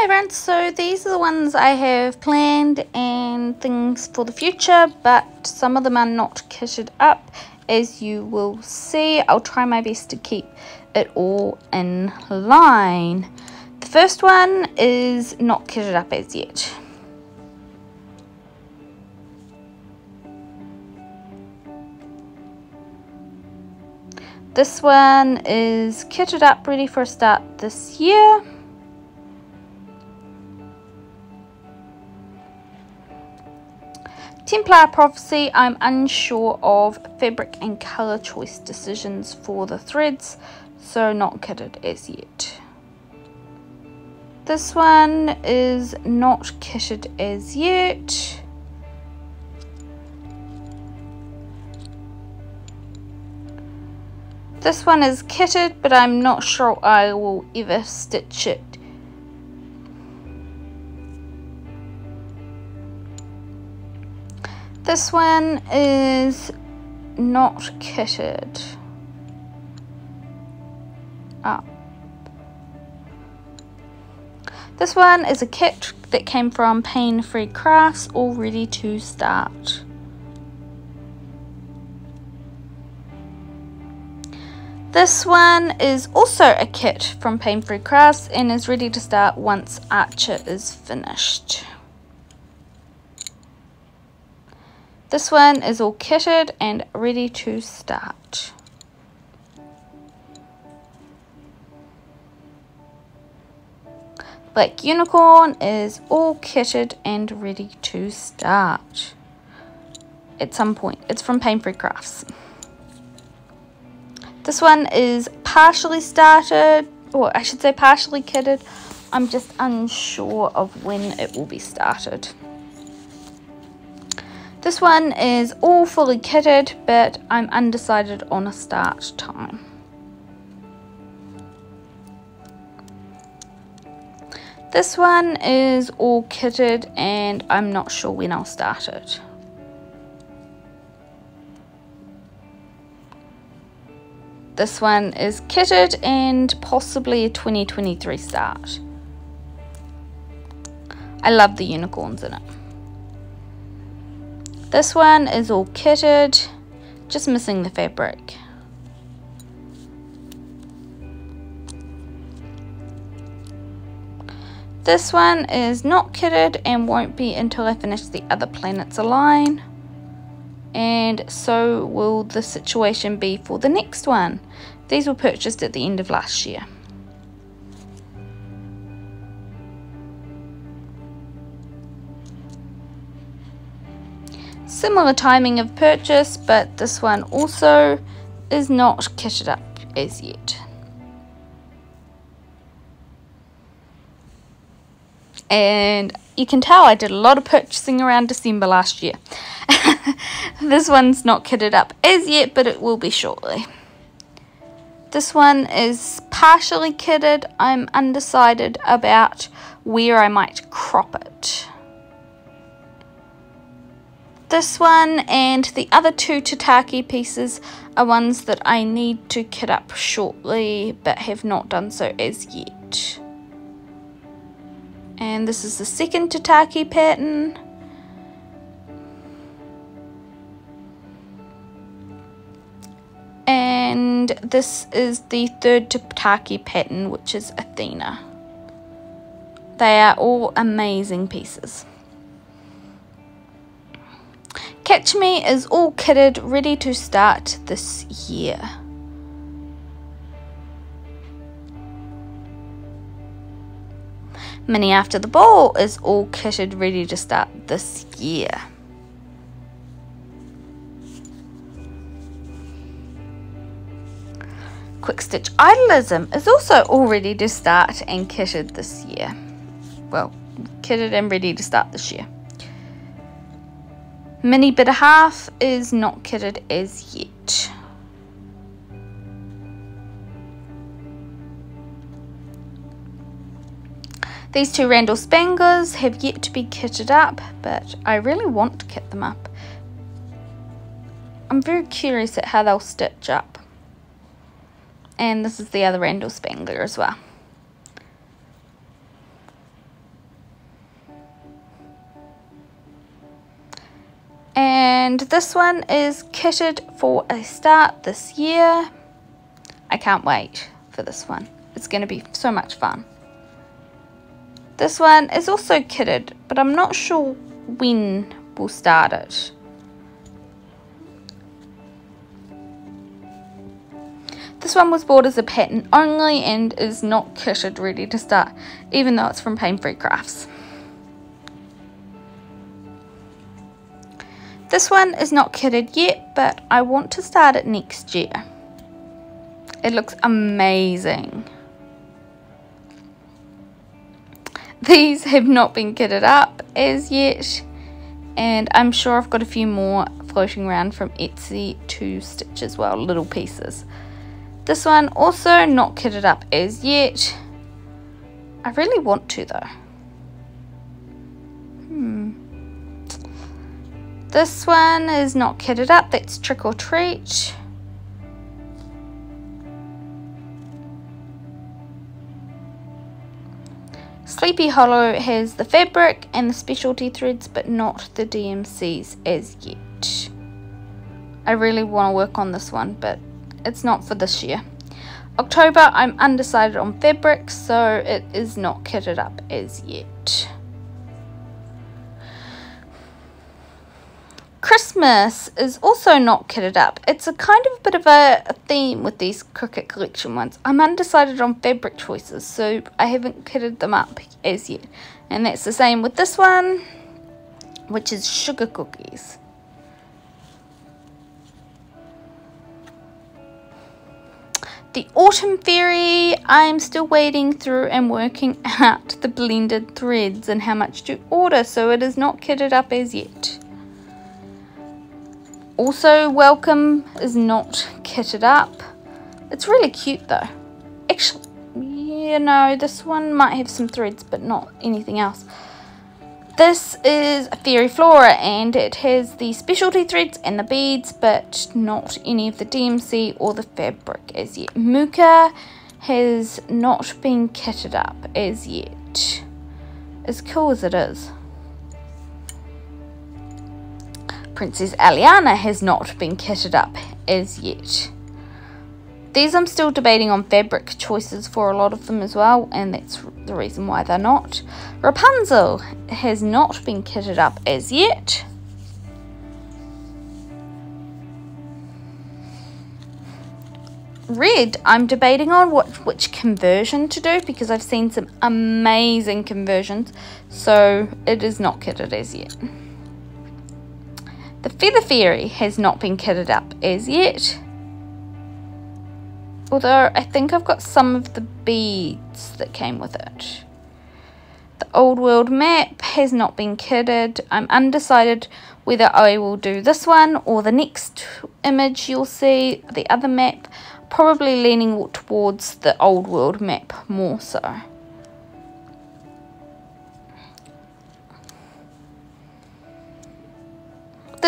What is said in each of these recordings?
Hi friends, so these are the ones I have planned and things for the future, but some of them are not kitted up. As you will see, I'll try my best to keep it all in line. The first one is not kitted up as yet. This one is kitted up, ready for a start this year. Templar Prophecy, I'm unsure of fabric and colour choice decisions for the threads, so not kitted as yet. This one is not kitted as yet. This one is kitted, but I'm not sure I will ever stitch it This one is not kitted up. This one is a kit that came from Paine Free Crafts, all ready to start. This one is also a kit from Paine Free Crafts and is ready to start once Archer is finished. This one is all kitted and ready to start. Black Unicorn is all kitted and ready to start at some point. It's from Paine Free Crafts. This one is partially started, or I should say partially kitted. I'm just unsure of when it will be started. This one is all fully kitted, but I'm undecided on a start time. This one is all kitted and I'm not sure when I'll start it. This one is kitted and possibly a 2023 start. I love the unicorns in it. This one is all kitted, just missing the fabric. This one is not kitted and won't be until I finish the other planets align. And so will the situation be for the next one. These were purchased at the end of last year. Similar timing of purchase, but this one also is not kitted up as yet. And you can tell I did a lot of purchasing around December last year. this one's not kitted up as yet, but it will be shortly. This one is partially kitted. I'm undecided about where I might crop it. This one and the other two tataki pieces are ones that I need to kit up shortly but have not done so as yet. And this is the second tataki pattern. And this is the third tataki pattern which is Athena. They are all amazing pieces. Catch Me is all kitted, ready to start this year. Mini After the Ball is all kitted, ready to start this year. Quick Stitch Idolism is also all ready to start and kitted this year. Well, kitted and ready to start this year. Mini bit half is not kitted as yet. These two Randal Spanglers have yet to be kitted up, but I really want to kit them up. I'm very curious at how they'll stitch up. And this is the other Randal Spangler as well. And this one is kitted for a start this year. I can't wait for this one. It's going to be so much fun. This one is also kitted, but I'm not sure when we'll start it. This one was bought as a pattern only and is not kitted ready to start, even though it's from Paine Free Crafts. This one is not kitted yet, but I want to start it next year. It looks amazing. These have not been kitted up as yet, and I'm sure I've got a few more floating around from Etsy to stitch as well, little pieces. This one also not kitted up as yet. I really want to though. This one is not kitted up, that's Trick or Treat. Sleepy Hollow has the fabric and the specialty threads but not the DMCs as yet. I really want to work on this one but it's not for this year. October, I'm undecided on fabric, so it is not kitted up as yet. Christmas is also not kitted up. It's a kind of bit of a, a, theme with these Cricut collection ones. I'm undecided on fabric choices, so I haven't kitted them up as yet. And that's the same with this one, which is sugar cookies. The Autumn Fairy, I'm still wading through and working out the blended threads and how much to order, so it is not kitted up as yet. Also, Welcome is not kitted up. It's really cute though. Actually, yeah, no, this one might have some threads, but not anything else. This is Fairy Flora and it has the specialty threads and the beads but not any of the DMC or the fabric as yet. Muka has not been kitted up as yet. As cool as it is. Princess Aliana has not been kitted up as yet. These I'm still debating on fabric choices for a lot of them as well, and that's the reason why they're not. Rapunzel has not been kitted up as yet. Red, I'm debating on what which conversion to do because I've seen some amazing conversions, so it is not kitted as yet. The Feather Fairy has not been kitted up as yet. Although I think I've got some of the beads that came with it. The Old World map has not been kitted. I'm undecided whether I will do this one or the next image you'll see, the other map. Probably leaning towards the Old World map more so.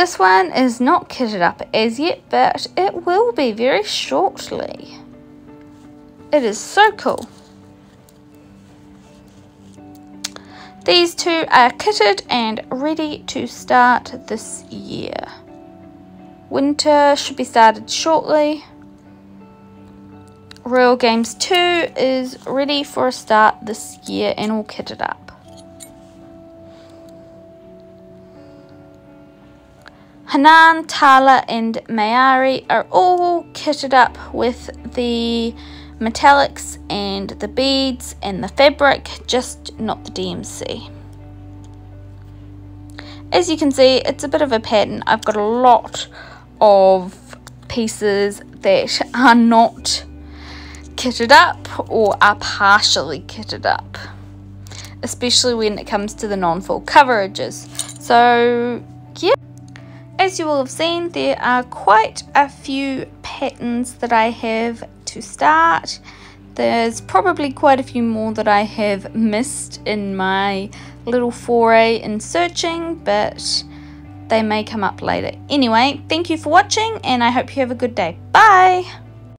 This one is not kitted up as yet, but it will be very shortly. It is so cool. These two are kitted and ready to start this year. Winter should be started shortly. Royal Games 2 is ready for a start this year and all kitted up. Hanan, Tala and Mayari are all kitted up with the metallics and the beads and the fabric, just not the DMC. As you can see, it's a bit of a pattern. I've got a lot of pieces that are not kitted up or are partially kitted up, especially when it comes to the non-full coverages. So. As you will have seen, there are quite a few patterns that I have to start. There's probably quite a few more that I have missed in my little foray in searching, but they may come up later. Anyway, thank you for watching and I hope you have a good day. Bye!